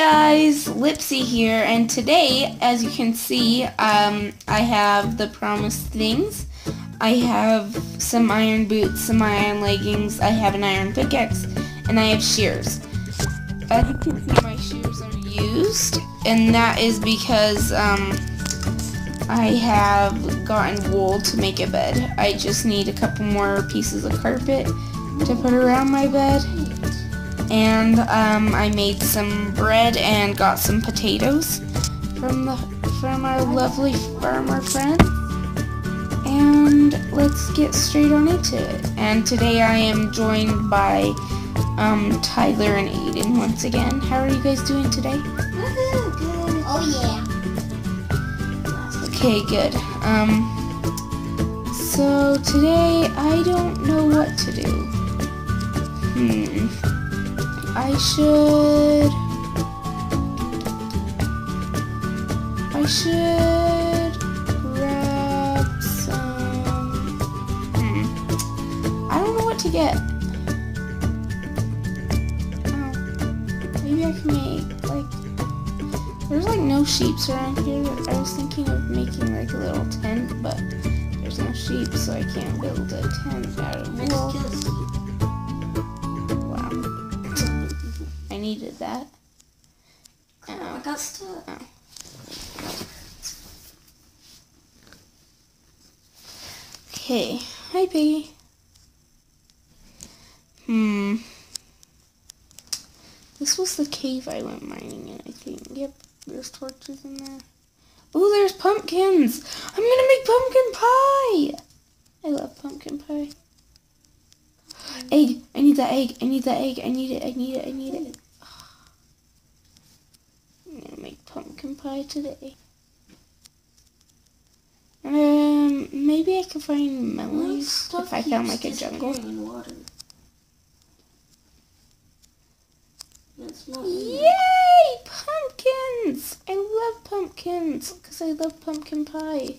guys, Lipsey here, and today, as you can see, um, I have the promised things. I have some iron boots, some iron leggings, I have an iron pickaxe, and I have shears. As you can see, my shears are used, and that is because, um, I have gotten wool to make a bed. I just need a couple more pieces of carpet to put around my bed and um, I made some bread and got some potatoes from the from our lovely farmer friend. And let's get straight on into it. And today I am joined by um, Tyler and Aiden once again. How are you guys doing today? Woohoo, good. Oh yeah. Okay, good. Um, so today I don't know what to do. Hmm. I should. I should grab some. Hmm. I don't know what to get. Oh, maybe I can make like. There's like no sheeps around here. I was thinking of making like a little tent, but there's no sheep, so I can't build a tent out of wool. Needed that. Oh, I got stuck. Okay. Hi, Piggy. Hmm. This was the cave I went mining in, I think. Yep, there's torches in there. Oh, there's pumpkins! I'm gonna make pumpkin pie! I love pumpkin pie. Egg! I need that egg! I need that egg! I need it! I need it! I need it! I'm gonna pumpkin pie today. Um, maybe I could find melons if I found like a jungle. In water. That's not Yay! Pumpkins! I love pumpkins because I love pumpkin pie.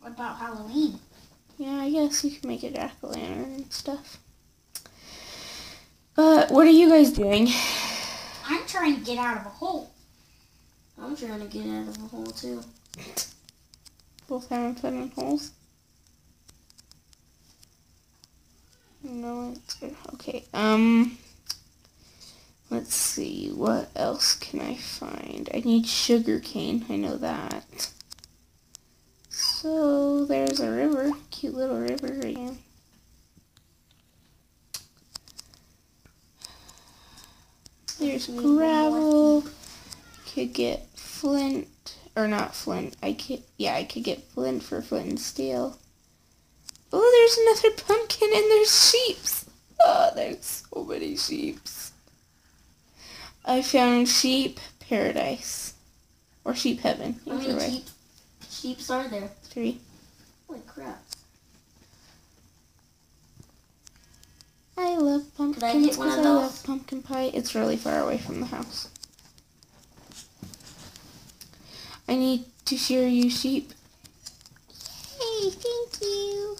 What about Halloween? Yeah, I guess you can make a jack o' lantern and stuff. But what are you guys doing? I'm trying to get out of a hole. I'm trying to get out of a hole too. Both having fun in holes? No answer. Okay, um, let's see, what else can I find? I need sugar cane, I know that. So, there's a river, cute little river right here. There's gravel. Could get flint, or not flint. I could, yeah, I could get flint for flint and steel. Oh, there's another pumpkin and there's sheeps. Oh, there's so many sheeps. I found sheep paradise, or sheep heaven. How many way, sheep, sheeps are there? three. Holy crap. I love pumpkins get one of because I those? love pumpkin pie. It's really far away from the house. I need to shear you sheep. Hey, thank you.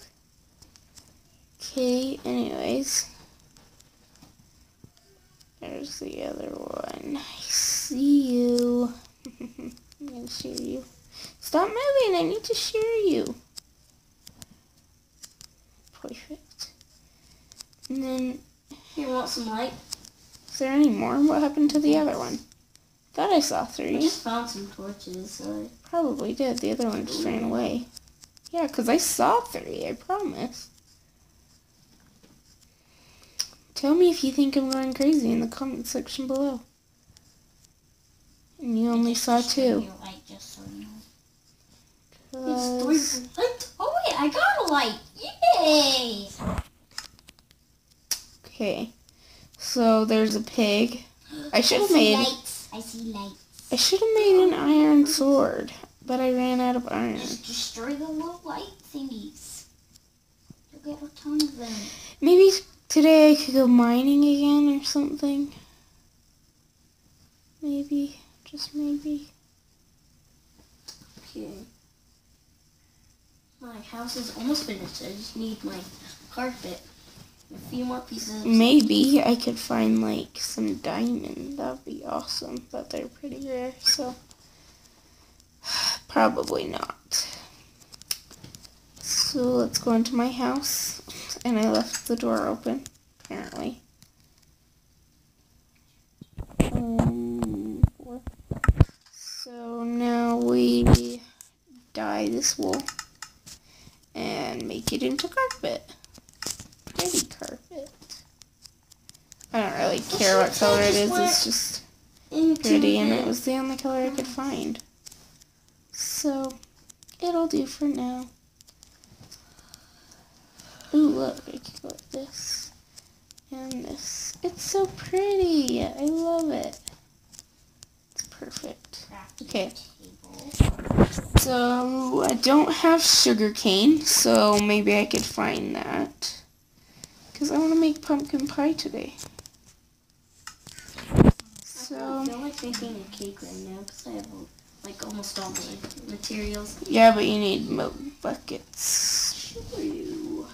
Okay, anyways. There's the other one. I see you. I'm gonna shear you. Stop moving, I need to shear you. Perfect. And then You want some light? Is there any more? What happened to the other one? Thought I saw three. I just found some torches. So Probably did. The other one just ran away. Yeah, 'cause I saw three, I promise. Tell me if you think I'm going crazy in the comment section below. And you only saw two. Light, just so you know. It's three. Oh wait, I got a light! Yay! Okay. So there's a pig. I should have made lights. I see lights. I should have made an iron sword, but I ran out of iron. Just destroy the little light thingies. You'll get a ton of them. Maybe today I could go mining again or something. Maybe. Just maybe. Okay. My house is almost finished. I just need my carpet. A few more pieces. Maybe I could find like some diamond. That'd be awesome, but they're pretty rare, so probably not. So let's go into my house, and I left the door open, apparently. Um, so now we dye this wool and make it into carpet pretty carpet. I don't really care what color it is, it's just pretty and it was the only color I could find. So, it'll do for now. Ooh, look, I can go this and this. It's so pretty. I love it. It's perfect. Okay. So, I don't have sugar cane, so maybe I could find that. Because I want to make pumpkin pie today. So I feel like making a cake right now because I have like almost all the materials. Yeah, but you need milk buckets. Sure.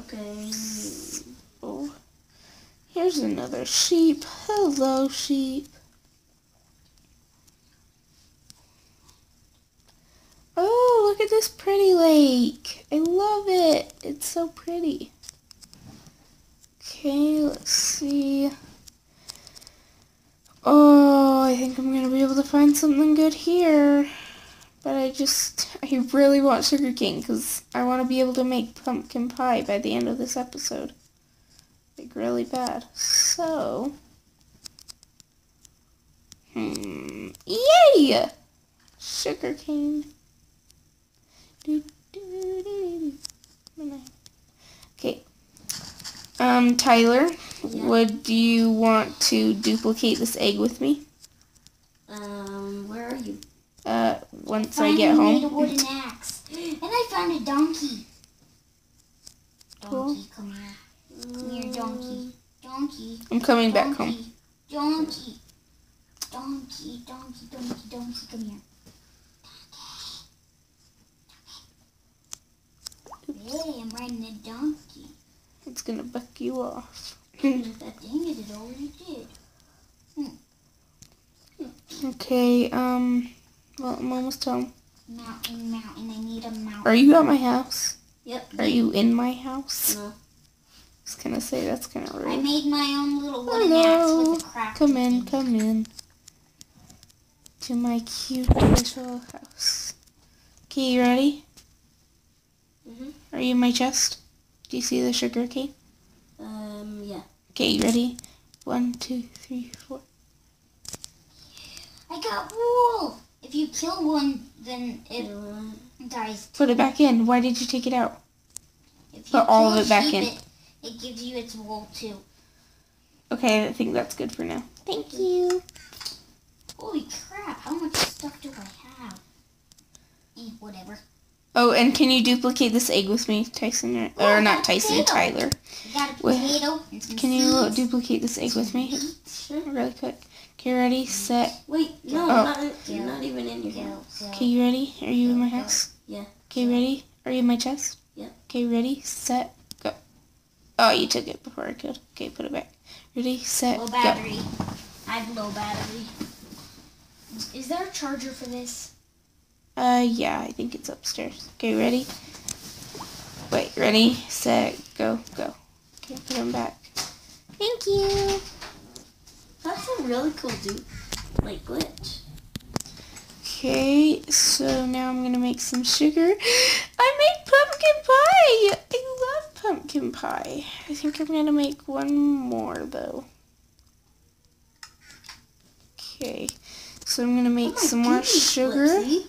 Okay. Oh, here's another sheep. Hello, sheep. Oh, look at this pretty lake. I love it. It's so pretty. Okay, let's see. Oh, I think I'm going to be able to find something good here. But I just, I really want sugar cane because I want to be able to make pumpkin pie by the end of this episode. Like really bad. So, hmm, yay! Sugar cane. Okay. Um, Tyler, Yeah. would you want to duplicate this egg with me? Um, where are you? Uh, once I Finally get made a wooden axe, and I found a donkey. Cool. Donkey, come here. Come here, donkey. Donkey. I'm coming back home. Donkey. Donkey. Donkey. Donkey. Donkey. Come here. Hey, I'm riding a donkey. It's gonna buck you off. That dang it, it already did. Okay, um, well, I'm almost home. Mountain, mountain. I need a mountain. Are you at my house? Yep. Are you in my house? No. I was gonna say that's kind of rude. I made my own little wooden Hello. with a craft. Come in, come in. To my cute little house. Okay, you ready? Mhm. Are you in my chest? Do you see the sugar cane? Um, yeah. Okay, you ready? One, two, three, four. I got wool. If you kill one, then it dies. Put it back in. Why did you take it out? If you Put all of it back in. It, it gives you its wool too. Okay, I think that's good for now. Thank you. Holy crap! How much stuff do I have? Eh, whatever. Oh, and can you duplicate this egg with me, Tyson? Or, or not Tyson. Tyler. I got a Wait, potato and some Can you seeds. duplicate this egg with me? Mm-hmm. Sure. Really quick. Okay, ready, set. Wait, no, Oh. not, you're not even in your house. Okay, you ready? Are you in my house? Yeah. Okay, ready? Are you in my chest? Yeah. Okay, ready, set, go. Oh, you took it before I could. Okay, put it back. Ready, set, Low go. battery. I have low battery. Is there a charger for this? Uh, yeah, I think it's upstairs. Okay, ready? Wait, ready, set, go, go. Okay, put them back. Thank you. That's a really cool dude. Like glitch. Okay, so now I'm gonna make some sugar. I made pumpkin pie! I love pumpkin pie. I think I'm gonna make one more though. Okay, so I'm gonna make some more sugar. Where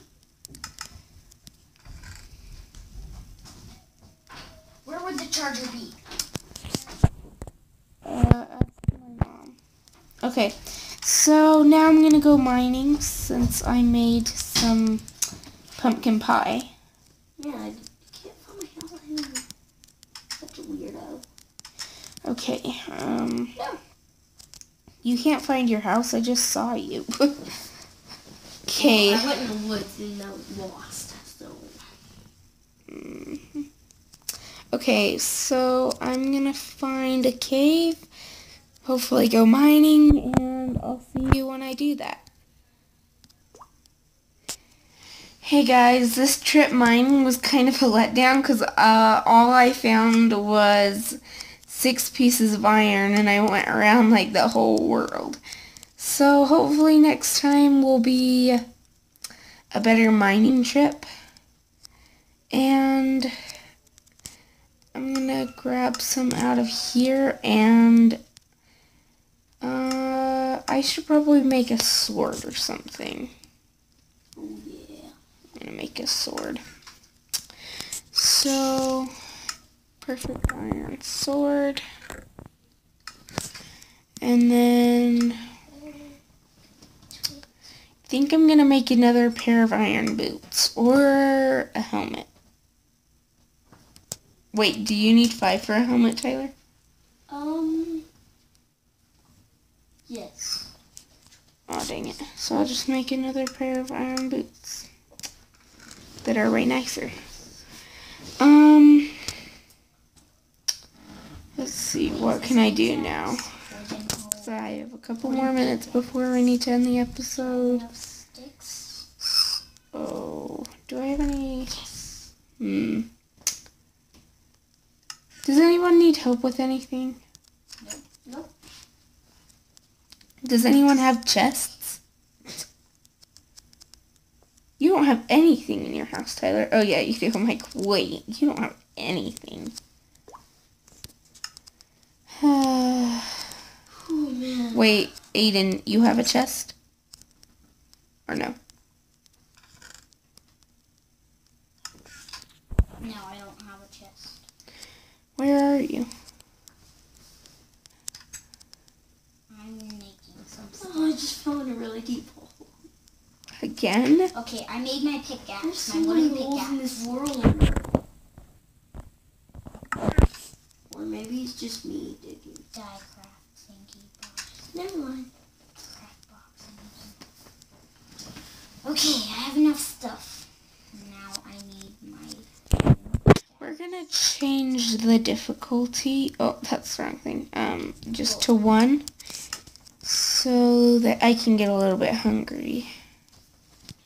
would the charger be? Uh, my mom. Okay, so now I'm gonna go mining since I made some pumpkin pie. Yeah, I can't find my house anymore. Such a weirdo. Okay, um, No. you can't find your house. I just saw you. okay. I went in the woods and I was lost. So Mhm. Okay, so I'm gonna find a cave, hopefully go mining, and I'll see you when I do that. Hey guys, this trip mining was kind of a letdown because uh, all I found was six pieces of iron and I went around like the whole world. So hopefully next time will be a better mining trip. And I'm gonna grab some out of here and uh, I should probably make a sword or something. Oh yeah. I'm gonna make a sword. So, perfect iron sword. And then, I think I'm gonna make another pair of iron boots or a helmet. Wait, do you need five for a helmet, Tyler? Um. Yes. Oh, dang it. So I'll just make another pair of iron boots that are way nicer. Um, let's see, what can I do now? So I have a couple more minutes before we need to end the episode. Oh, do I have any? Hmm. Does anyone need help with anything? Nope. Does anyone have chests? You don't have anything in your house, Tyler. Oh yeah, you do. I'm like, wait, you don't have anything. Oh man. wait, Aiden, you have a chest? Or no? No, I don't have a chest. Where are you? I'm making some stuff. Oh, I just fell in a really deep hole. Again? Okay, I made my pickaxe. There's pickaxe. so many wooden holes in this world. Or maybe it's just me digging. Die crafting box. Never mind. Craft box. Okay, I have enough stuff. Now I need my. We're gonna change the difficulty. Oh, that's the wrong thing. Um, just to one. So that I can get a little bit hungry.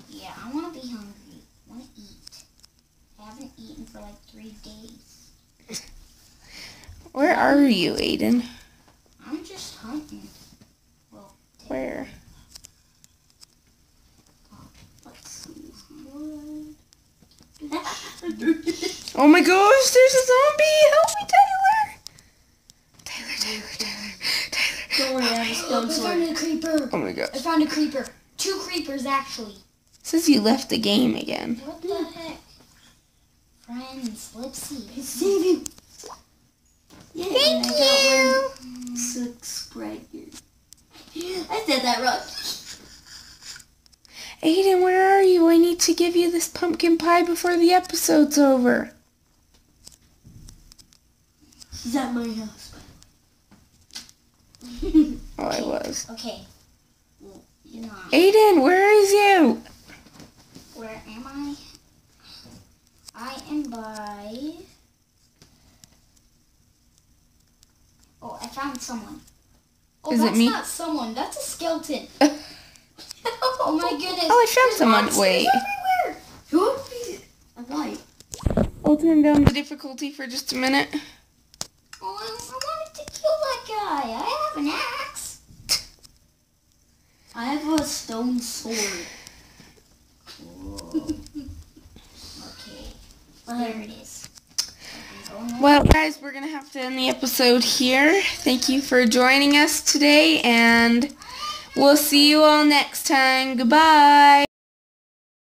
Yeah, I want to be hungry. I want to eat. I haven't eaten for like three days. Where are you, Aiden? I'm just hunting. Well, Where? Let's see. One. Oh my gosh, there's a zombie! Help me, Tyler! Tyler, Tyler, Tyler, Tyler. Don't worry, I have a stone oh, I found sword. a creeper. Oh my gosh. I found a creeper. Two creepers actually. Says you left the game again. What the heck? Friends, let's see. Save you. Yeah, Thank you! got one subscriber. I said that wrong. Aiden, where are you? I need to give you this pumpkin pie before the episode's over. She's at my house. Oh, I was. Okay. Well, you know, Aiden, where is you? where am I? I am by. Oh, I found someone. Oh, Is it that's me? not someone. That's a skeleton. oh my goodness. Oh, I found There's someone. Wait. Everywhere. Who would be a white? I'll turn down the difficulty for just a minute. Oh, I, I wanted to kill that guy. I have an axe. I have a stone sword. Okay, there it is. Well, guys, we're going to have to end the episode here. Thank you for joining us today, and we'll see you all next time. Goodbye.